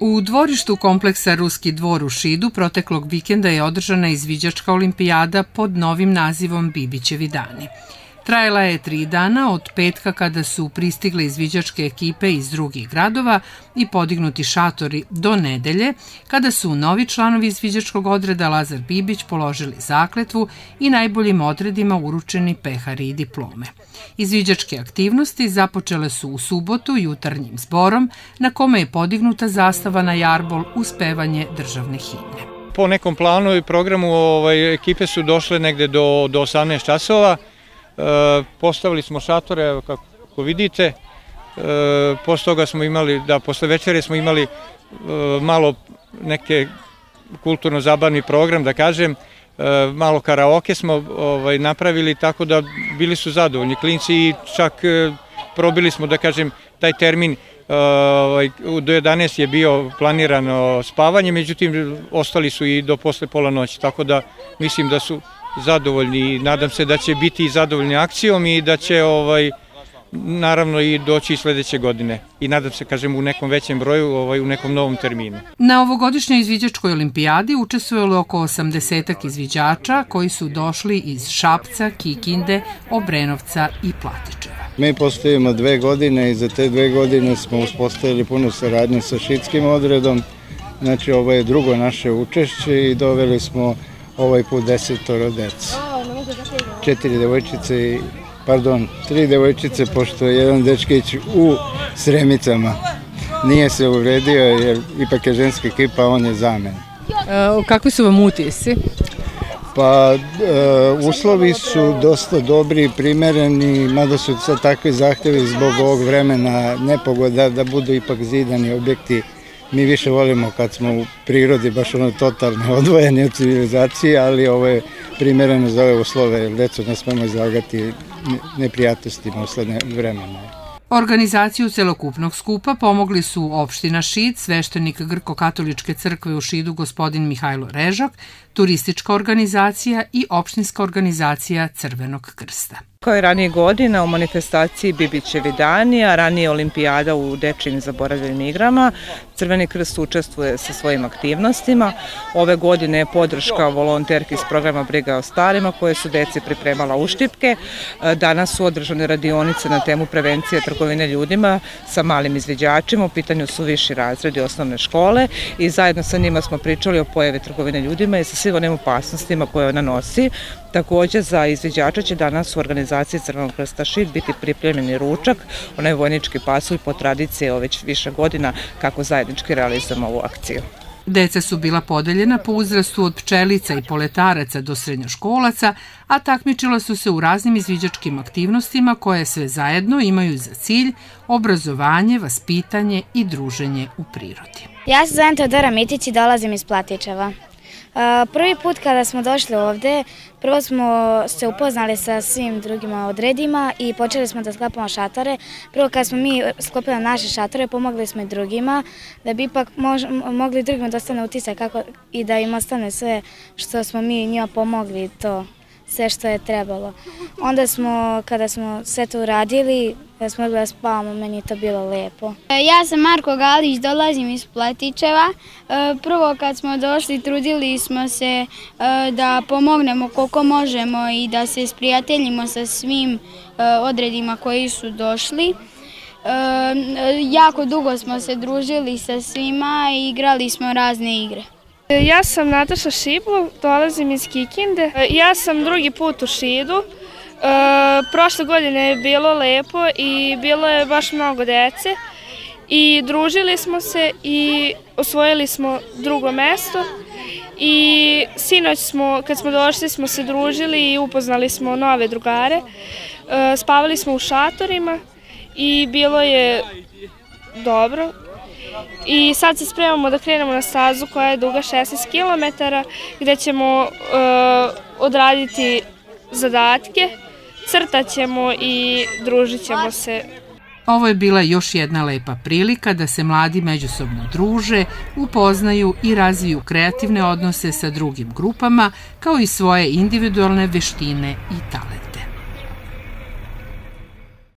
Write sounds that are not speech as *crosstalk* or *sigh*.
U dvorištu kompleksa Ruski dvor u Šidu proteklog vikenda je održana izviđačka olimpijada pod novim nazivom Bibićevi dani. Trajala je tri dana od petka kada su pristigle izviđačke ekipe iz drugih gradova i podignuti šatori do nedelje kada su novi članovi izviđačkog odreda Lazar Bibić položili zakletvu i najboljim odredima uručeni pehari i diplome. Izviđačke aktivnosti započele su u subotu jutarnjim zborom na kome je podignuta zastava na jarbol uz pevanje državne himne. Po nekom planu i programu ovaj, ekipe su došle negde do, do 18 časova, postavili smo šatore, kako vidite, e, posle toga smo imali, da posle večere smo imali e, malo neke kulturno-zabavni program, da kažem, malo karaoke smo ovaj, napravili, tako da bili su zadovoljni klinci i čak probili smo, da kažem, taj termin ovaj, do 11 je bio planirano spavanje, međutim ostali su i do posle pola noći, tako da mislim da su zadovoljni i nadam se da će biti zadovoljni akcijom i da će ovaj naravno i doći sledeće godine i nadam se, kažem, u nekom većem broju, ovaj, u nekom novom terminu. Na ovogodišnjoj izviđačkoj olimpijadi učestvovalo oko 80 izviđača koji su došli iz Šapca, Kikinde, Obrenovca i Platičeva. Mi postojimo dve godine i za te dve godine smo uspostavili puno saradnje sa šitskim odredom. Znači, ovo je drugo naše učešće i doveli smo ovaj put desetoro dece. Četiri devojčice i, pardon, tri devojčice, pošto je jedan dečkić u Sremicama. Nije se uvredio jer ipak je ženska ekipa, on je zamen. E, kakvi su vam utisi? Pa e, uslovi su dosta dobri i primereni, mada su sad takvi zahtevi zbog ovog vremena nepogoda da budu ipak zidani objekti Mi više volimo kad smo u prirodi, baš ono totalno *laughs* odvojeni od civilizacije, ali ovo je primjereno za ove uslove, jer deco ne smemo izlagati neprijatnostima usled vremena. Organizaciju celokupnog skupa pomogli su opština Šid, sveštenik Grko-katoličke crkve u Šidu gospodin Mihajlo Režak, turistička organizacija i opštinska organizacija Crvenog krsta. Kao i ranije godina u manifestaciji Bibićevi dani, a ranije olimpijada u dečijim zaboravljenim igrama, Crveni krst učestvuje sa svojim aktivnostima. Ove godine je podrška volonterki iz programa Briga o starima koje su deci pripremala uštipke. Danas su održane radionice na temu prevencije trgovine ljudima sa malim izviđačima. U pitanju su viši razredi osnovne škole i zajedno sa njima smo pričali o pojavi trgovine ljudima i sa svim onim opasnostima koje ona nosi. Takođe za izviđača će danas u organizaciji Crvenog krsta Šid biti pripremljeni ručak, onaj vojnički pasulj po tradiciji već više godina kako zajednički realizujemo ovu akciju. Deca su bila podeljena po uzrastu od pčelica i poletaraca do srednjoškolaca, a takmičila su se u raznim izviđačkim aktivnostima koje sve zajedno imaju za cilj obrazovanje, vaspitanje i druženje u prirodi. Ja se zovem Teodora Mitić i dolazim iz Platičeva. Prvi put kada smo došli ovde, prvo smo se upoznali sa svim drugim odredima i počeli smo da sklapamo šatore. Prvo kada smo mi sklopili naše šatore, pomogli smo i drugima, da bi ipak mogli drugima da ostane utisak kako, i da im ostane sve što smo mi njima pomogli to sve što je trebalo. Onda smo, kada smo sve to uradili, da smo da spavamo, meni je to bilo lepo. E, ja sam Marko Galić, dolazim iz Platičeva. E, prvo kad smo došli, trudili smo se e, da pomognemo koliko možemo i da se sprijateljimo sa svim odredima koji su došli. Jako dugo smo se družili sa svima i igrali smo razne igre. Ja sam Nataša Šiblu, dolazim iz Kikinde. Ja sam drugi put u Šidu. E, prošle godine je bilo lepo i bilo je baš mnogo dece i družili smo se i osvojili smo drugo mesto i sinoć smo, kad smo došli smo se družili i upoznali smo nove drugare. E, spavali smo u šatorima i bilo je dobro. I sad se spremamo da krenemo na stazu koja je duga 16 km gde ćemo uh, odraditi zadatke crtaćemo i družit ćemo se. Ovo je bila još jedna lepa prilika da se mladi međusobno druže, upoznaju i razviju kreativne odnose sa drugim grupama, kao i svoje individualne veštine i talente.